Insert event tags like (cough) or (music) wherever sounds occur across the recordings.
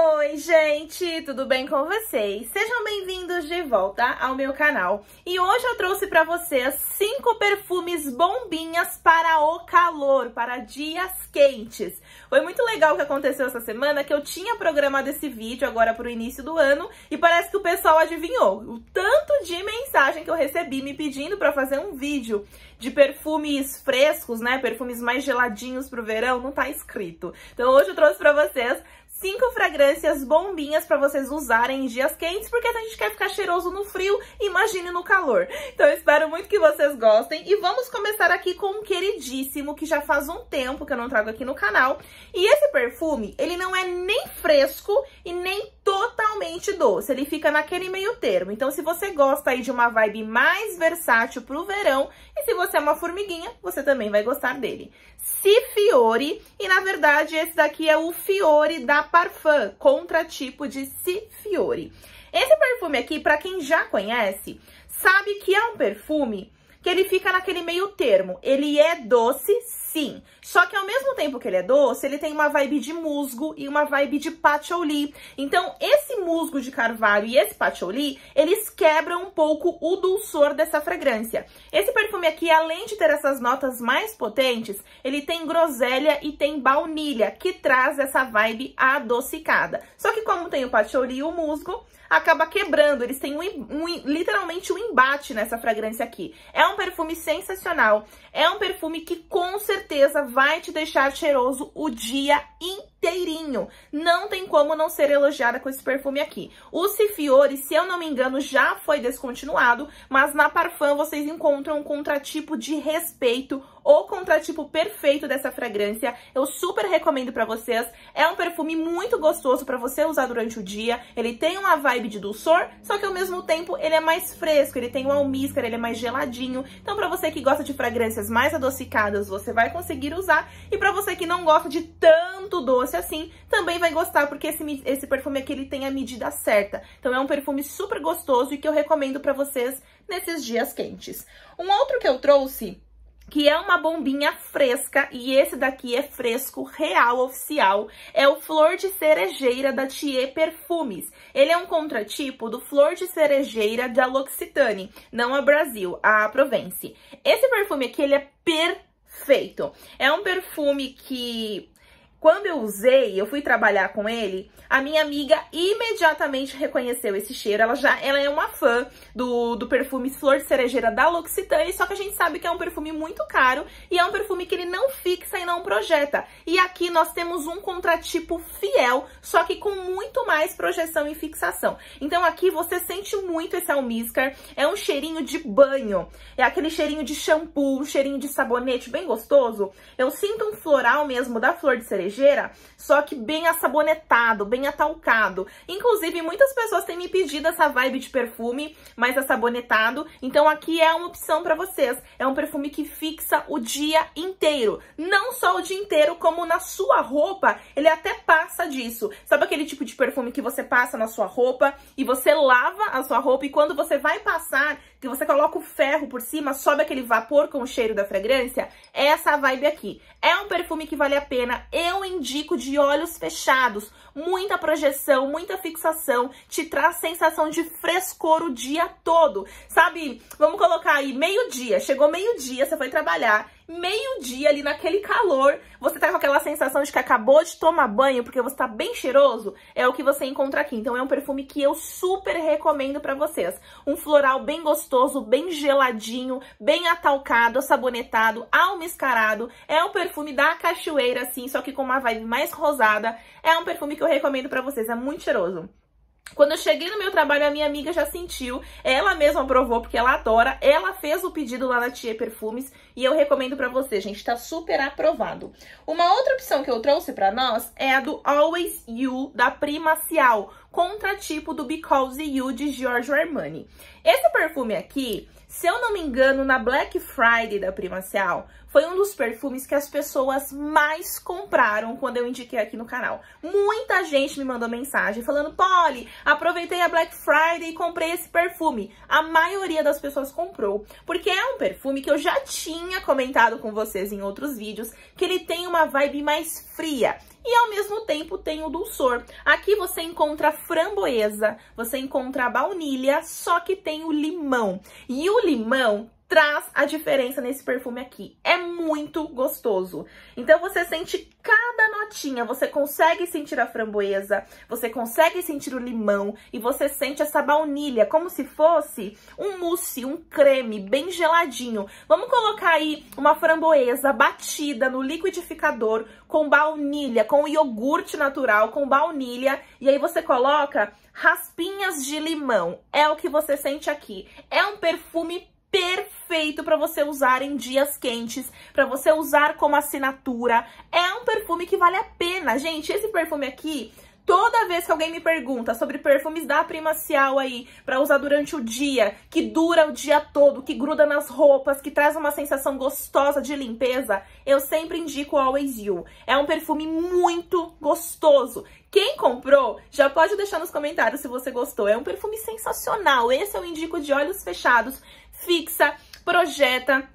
Oi, gente, tudo bem com vocês? Sejam bem-vindos de volta ao meu canal. E hoje eu trouxe para vocês cinco perfumes bombinhas para o calor, para dias quentes. Foi muito legal o que aconteceu essa semana, que eu tinha programado esse vídeo agora para o início do ano e parece que o pessoal adivinhou. O tanto de mensagem que eu recebi me pedindo para fazer um vídeo de perfumes frescos, né, perfumes mais geladinhos pro verão, não tá escrito. Então hoje eu trouxe para vocês cinco fragrâncias bombinhas para vocês usarem em dias quentes, porque a gente quer ficar cheiroso no frio, imagine no calor. Então eu espero muito que vocês gostem e vamos começar aqui com um queridíssimo que já faz um tempo que eu não trago aqui no canal. E esse perfume, ele não é nem fresco e nem totalmente doce, ele fica naquele meio termo. Então se você gosta aí de uma vibe mais versátil pro verão, e se você é uma formiguinha, você também vai gostar dele. Cifiore, e na verdade esse daqui é o Fiore da Parfum, contratipo de Cifiore. Esse perfume aqui, para quem já conhece, sabe que é um perfume que ele fica naquele meio termo. Ele é doce, sim. Só que ao mesmo tempo que ele é doce, ele tem uma vibe de musgo e uma vibe de patchouli. Então, esse musgo de carvalho e esse patchouli, eles quebram um pouco o dulçor dessa fragrância. Esse perfume aqui, além de ter essas notas mais potentes, ele tem groselha e tem baunilha, que traz essa vibe adocicada. Só que como tem o patchouli e o musgo, acaba quebrando. Eles têm um, um, literalmente um embate nessa fragrância aqui. É um perfume sensacional. É um perfume que com certeza vai te deixar cheiroso o dia inteirinho. Não tem como não ser elogiada com esse perfume aqui. O Cifiore, se eu não me engano, já foi descontinuado, mas na Parfum vocês encontram um contratipo de respeito o contratipo perfeito dessa fragrância. Eu super recomendo pra vocês. É um perfume muito gostoso pra você usar durante o dia. Ele tem uma vibe de dulçor, só que ao mesmo tempo ele é mais fresco, ele tem um almíscar, ele é mais geladinho. Então pra você que gosta de fragrâncias mais adocicadas, você vai conseguir usar. E pra você que não gosta de tanto doce assim, também vai gostar, porque esse, esse perfume aqui ele tem a medida certa. Então é um perfume super gostoso e que eu recomendo pra vocês nesses dias quentes. Um outro que eu trouxe que é uma bombinha fresca, e esse daqui é fresco real oficial, é o Flor de Cerejeira da Thier Perfumes. Ele é um contratipo do Flor de Cerejeira da L'Occitane, não a Brasil, a Provence. Esse perfume aqui, ele é perfeito. É um perfume que quando eu usei, eu fui trabalhar com ele, a minha amiga imediatamente reconheceu esse cheiro. Ela já ela é uma fã do, do perfume Flor de Cerejeira da L'Occitane, só que a gente sabe que é um perfume muito caro e é um perfume que ele não fixa e não projeta. E aqui nós temos um contratipo fiel, só que com muito mais projeção e fixação. Então aqui você sente muito esse almíscar, é um cheirinho de banho, é aquele cheirinho de shampoo, um cheirinho de sabonete bem gostoso. Eu sinto um floral mesmo da Flor de Cerejeira só que bem assabonetado, bem atalcado. Inclusive, muitas pessoas têm me pedido essa vibe de perfume mais assabonetado, então aqui é uma opção para vocês. É um perfume que fixa o dia inteiro, não só o dia inteiro, como na sua roupa, ele até passa disso. Sabe aquele tipo de perfume que você passa na sua roupa e você lava a sua roupa e quando você vai passar, que você coloca o ferro por cima, sobe aquele vapor com o cheiro da fragrância? É essa vibe aqui. É um perfume que vale a pena, eu indico de olhos fechados. Muita projeção, muita fixação, te traz sensação de frescor o dia todo. Sabe, vamos colocar aí meio-dia, chegou meio-dia, você foi trabalhar meio-dia ali naquele calor, você tá com aquela sensação de que acabou de tomar banho porque você tá bem cheiroso, é o que você encontra aqui. Então é um perfume que eu super recomendo pra vocês. Um floral bem gostoso, bem geladinho, bem atalcado, sabonetado, almiscarado. É um perfume da cachoeira, assim, só que com uma vibe mais rosada. É um perfume que eu recomendo pra vocês, é muito cheiroso. Quando eu cheguei no meu trabalho, a minha amiga já sentiu, ela mesma provou, porque ela adora, ela fez o pedido lá na Tia Perfumes e eu recomendo pra você, gente, tá super aprovado. Uma outra opção que eu trouxe pra nós é a do Always You, da Primacial, contratipo do Because You, de Giorgio Armani. Esse perfume aqui, se eu não me engano, na Black Friday da Primacial, foi um dos perfumes que as pessoas mais compraram quando eu indiquei aqui no canal. Muita gente me mandou mensagem falando, Polly, aproveitei a Black Friday e comprei esse perfume. A maioria das pessoas comprou, porque é um perfume que eu já tinha comentado com vocês em outros vídeos, que ele tem uma vibe mais fria. E ao mesmo tempo tem o dulçor. Aqui você encontra framboesa, você encontra baunilha, só que tem o limão. E o limão traz a diferença nesse perfume aqui. É muito gostoso. Então você sente cada notinha, você consegue sentir a framboesa, você consegue sentir o limão e você sente essa baunilha como se fosse um mousse, um creme bem geladinho. Vamos colocar aí uma framboesa batida no liquidificador com baunilha, com iogurte natural, com baunilha e aí você coloca raspinhas de limão. É o que você sente aqui. É um perfume perfeito para você usar em dias quentes, para você usar como assinatura. É um perfume que vale a pena, gente. Esse perfume aqui, toda vez que alguém me pergunta sobre perfumes da Primacial aí, para usar durante o dia, que dura o dia todo, que gruda nas roupas, que traz uma sensação gostosa de limpeza, eu sempre indico o Always You. É um perfume muito gostoso. Quem comprou, já pode deixar nos comentários se você gostou. É um perfume sensacional. Esse eu indico de olhos fechados fixa, projeta,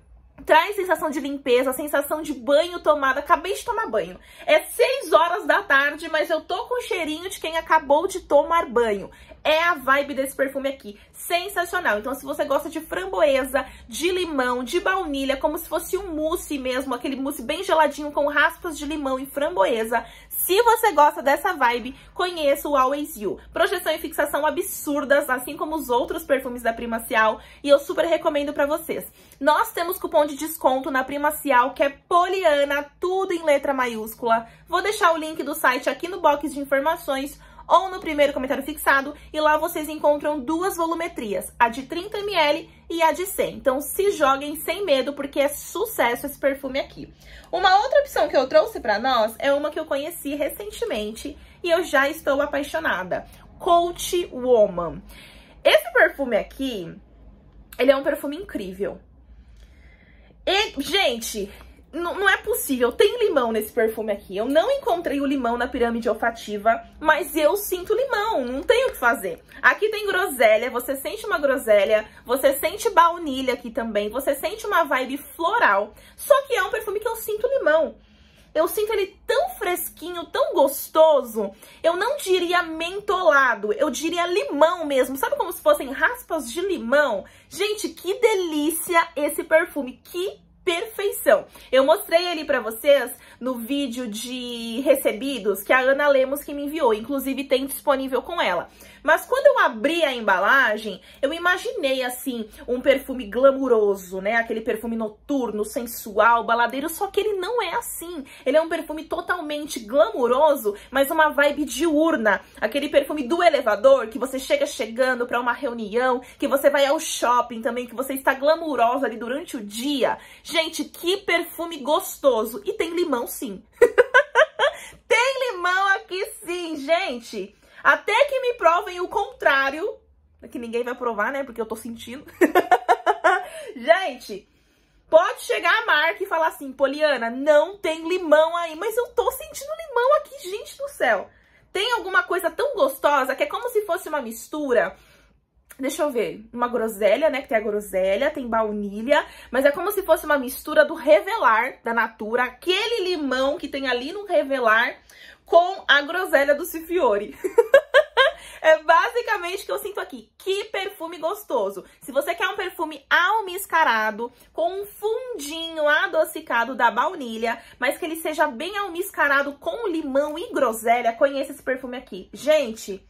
traz sensação de limpeza, sensação de banho tomado. Acabei de tomar banho. É 6 horas da tarde, mas eu tô com cheirinho de quem acabou de tomar banho. É a vibe desse perfume aqui. Sensacional. Então, se você gosta de framboesa, de limão, de baunilha, como se fosse um mousse mesmo, aquele mousse bem geladinho com raspas de limão e framboesa, se você gosta dessa vibe, conheça o Always You. Projeção e fixação absurdas, assim como os outros perfumes da Primacial, e eu super recomendo pra vocês. Nós temos cupom de desconto na Primacial, que é Poliana, tudo em letra maiúscula. Vou deixar o link do site aqui no box de informações, ou no primeiro comentário fixado, e lá vocês encontram duas volumetrias, a de 30ml e a de 100. Então se joguem sem medo, porque é sucesso esse perfume aqui. Uma outra opção que eu trouxe para nós é uma que eu conheci recentemente e eu já estou apaixonada. Coach Woman. Esse perfume aqui, ele é um perfume incrível. E, gente, não é possível. Tem limão nesse perfume aqui. Eu não encontrei o limão na pirâmide olfativa, mas eu sinto limão. Não tenho o que fazer. Aqui tem groselha. Você sente uma groselha. Você sente baunilha aqui também. Você sente uma vibe floral. Só que é um perfume que eu sinto limão. Eu sinto ele tão fresquinho, tão gostoso. Eu não diria mentolado, eu diria limão mesmo. Sabe como se fossem raspas de limão? Gente, que delícia esse perfume. Que perfeição. Eu mostrei ele para vocês no vídeo de recebidos que a Ana Lemos que me enviou, inclusive tem disponível com ela. Mas quando eu abri a embalagem, eu imaginei assim um perfume glamuroso, né? Aquele perfume noturno, sensual, baladeiro, só que ele não é assim. Ele é um perfume totalmente glamuroso, mas uma vibe diurna, aquele perfume do elevador que você chega chegando para uma reunião, que você vai ao shopping também, que você está glamurosa ali durante o dia. Gente, que perfume gostoso. E tem limão sim. (laughs) tem limão aqui sim, gente. Até que me provem o contrário. Que ninguém vai provar, né? Porque eu tô sentindo. (laughs) gente, pode chegar a marca e falar assim, Poliana, não tem limão aí. Mas eu tô sentindo limão aqui, gente do céu. Tem alguma coisa tão gostosa que é como se fosse uma mistura Deixa eu ver, uma groselha, né, que tem a groselha, tem baunilha, mas é como se fosse uma mistura do Revelar da Natura, aquele limão que tem ali no Revelar, com a groselha do Cifiore. (laughs) é basicamente o que eu sinto aqui. Que perfume gostoso. Se você quer um perfume almiscarado, com um fundinho adocicado da baunilha, mas que ele seja bem almiscarado com limão e groselha, conheça esse perfume aqui. Gente...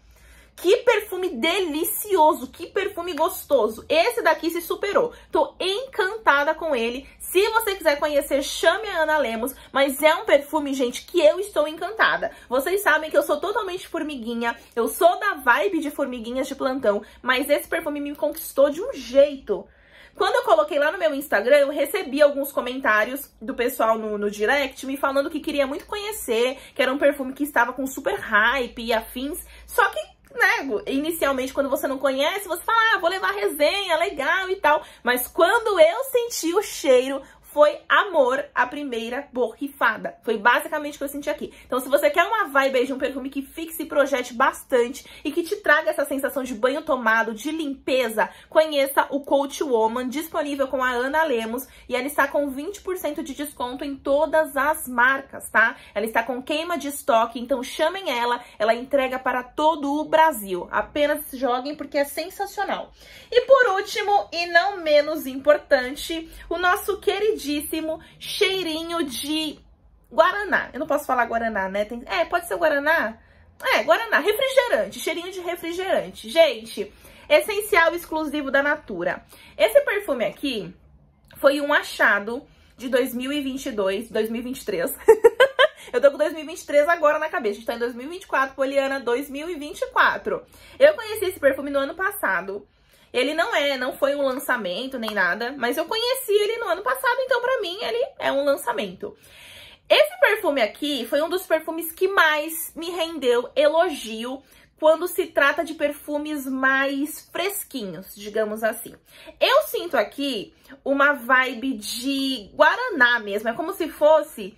Que perfume delicioso, que perfume gostoso. Esse daqui se superou. Tô encantada com ele. Se você quiser conhecer, chame a Ana Lemos, mas é um perfume, gente, que eu estou encantada. Vocês sabem que eu sou totalmente formiguinha, eu sou da vibe de formiguinhas de plantão, mas esse perfume me conquistou de um jeito. Quando eu coloquei lá no meu Instagram, eu recebi alguns comentários do pessoal no, no direct me falando que queria muito conhecer, que era um perfume que estava com super hype e afins. Só que né, inicialmente quando você não conhece, você fala, ah, vou levar resenha, legal e tal. Mas quando eu senti o cheiro, foi amor à primeira borrifada. Foi basicamente o que eu senti aqui. Então, se você quer uma vibe de um perfume que fixe e projete bastante e que te traga essa sensação de banho tomado, de limpeza, conheça o Coach Woman, disponível com a Ana Lemos, e ela está com 20% de desconto em todas as marcas, tá? Ela está com queima de estoque, então chamem ela, ela entrega para todo o Brasil. Apenas joguem porque é sensacional. E por último, e não menos importante, o nosso cheirinho de Guaraná. Eu não posso falar Guaraná, né? Tem... É, pode ser Guaraná? É, Guaraná. Refrigerante, cheirinho de refrigerante. Gente, essencial exclusivo da Natura. Esse perfume aqui foi um achado de 2022, 2023. (laughs) Eu tô com 2023 agora na cabeça. A gente tá em 2024, Poliana 2024. Eu conheci esse perfume no ano passado. Ele não é, não foi um lançamento nem nada, mas eu conheci ele no ano passado, então pra mim ele é um lançamento. Esse perfume aqui foi um dos perfumes que mais me rendeu elogio quando se trata de perfumes mais fresquinhos, digamos assim. Eu sinto aqui uma vibe de Guaraná mesmo, é como se fosse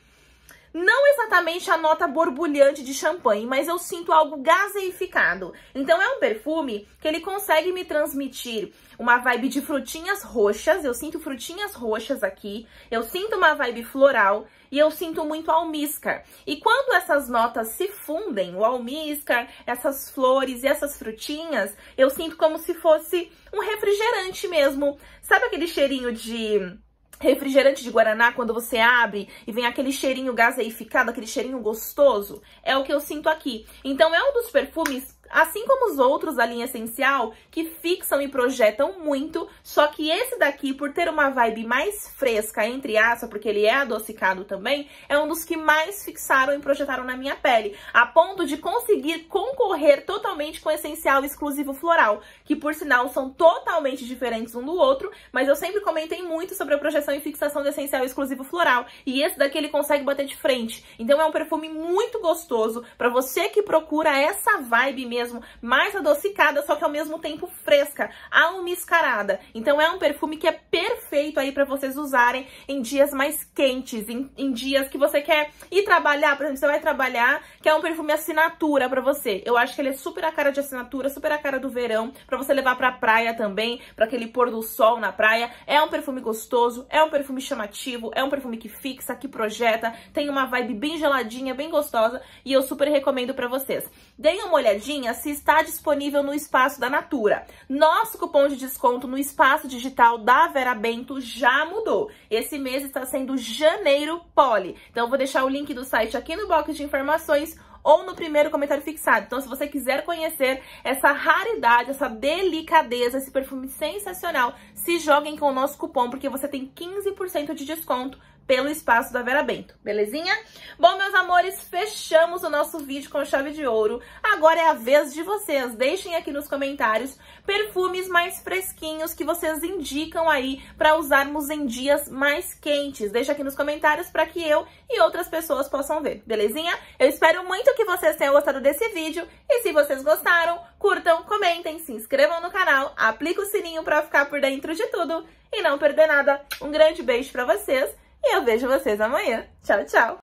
não exatamente a nota borbulhante de champanhe, mas eu sinto algo gaseificado. Então é um perfume que ele consegue me transmitir uma vibe de frutinhas roxas, eu sinto frutinhas roxas aqui, eu sinto uma vibe floral e eu sinto muito almíscar. E quando essas notas se fundem, o almíscar, essas flores e essas frutinhas, eu sinto como se fosse um refrigerante mesmo. Sabe aquele cheirinho de refrigerante de Guaraná, quando você abre e vem aquele cheirinho gaseificado, aquele cheirinho gostoso, é o que eu sinto aqui. Então é um dos perfumes assim como os outros da linha essencial, que fixam e projetam muito, só que esse daqui, por ter uma vibe mais fresca, entre aspas, porque ele é adocicado também, é um dos que mais fixaram e projetaram na minha pele, a ponto de conseguir concorrer totalmente com o essencial exclusivo floral, que por sinal são totalmente diferentes um do outro, mas eu sempre comentei muito sobre a projeção e fixação do essencial exclusivo floral, e esse daqui ele consegue bater de frente. Então é um perfume muito gostoso para você que procura essa vibe mesmo, mais adocicada, só que ao mesmo tempo fresca, almiscarada. Então é um perfume que é perfeito aí para vocês usarem em dias mais quentes, em, em, dias que você quer ir trabalhar, por exemplo, você vai trabalhar, que é um perfume assinatura para você. Eu acho que ele é super a cara de assinatura, super a cara do verão, para você levar pra praia também, para aquele pôr do sol na praia. É um perfume gostoso, é um perfume chamativo, é um perfume que fixa, que projeta, tem uma vibe bem geladinha, bem gostosa e eu super recomendo para vocês. Deem uma olhadinha se está disponível no espaço da Natura. Nosso cupom de desconto no espaço digital da Vera Bento já mudou. Esse mês está sendo Janeiro Poli. Então, eu vou deixar o link do site aqui no box de informações ou no primeiro comentário fixado. Então, se você quiser conhecer essa raridade, essa delicadeza, esse perfume sensacional, se joguem com o nosso cupom, porque você tem 15% de desconto pelo espaço da Vera Bento, belezinha? Bom, meus amores, fechamos o nosso vídeo com chave de ouro. Agora é a vez de vocês. Deixem aqui nos comentários perfumes mais fresquinhos que vocês indicam aí para usarmos em dias mais quentes. Deixa aqui nos comentários para que eu e outras pessoas possam ver, belezinha? Eu espero muito que vocês tenham gostado desse vídeo e se vocês gostaram, curtam, comentem, se inscrevam no canal, apliquem o sininho para ficar por dentro de tudo e não perder nada. Um grande beijo para vocês e eu vejo vocês amanhã. Tchau, tchau!